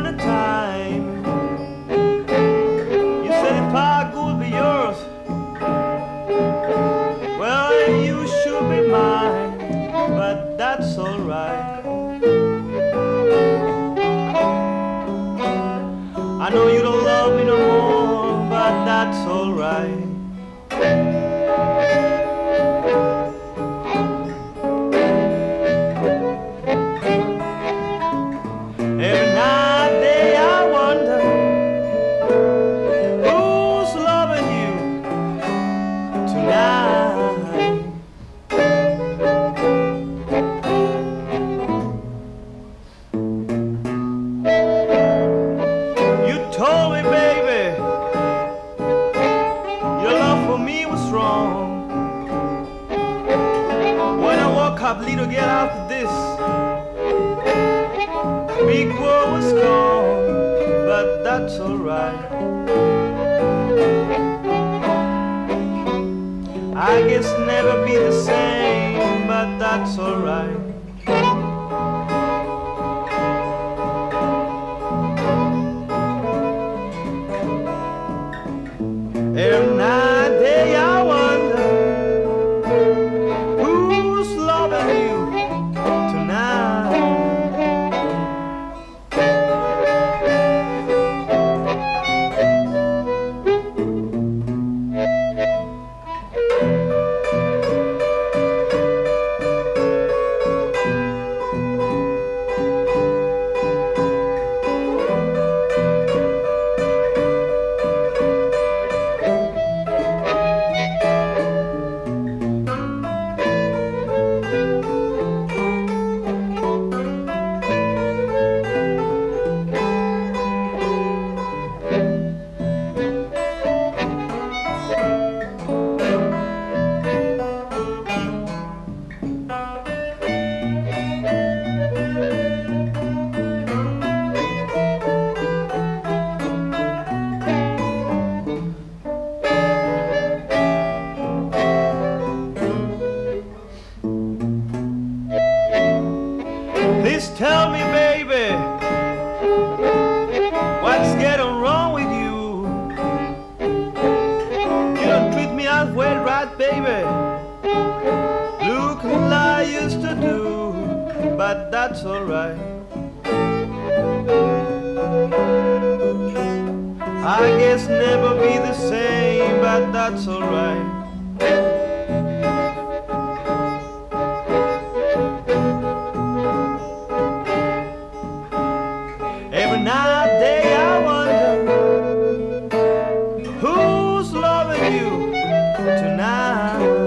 upon a time. You said if I could be yours Well, you should be mine. But that's alright I know you don't love me no more But that's alright me was strong. When I woke up, little girl after this, big world was gone, but that's alright. I guess never be the same, but that's alright. That's alright. I guess never be the same, but that's alright. Every night, day, I wonder who's loving you tonight.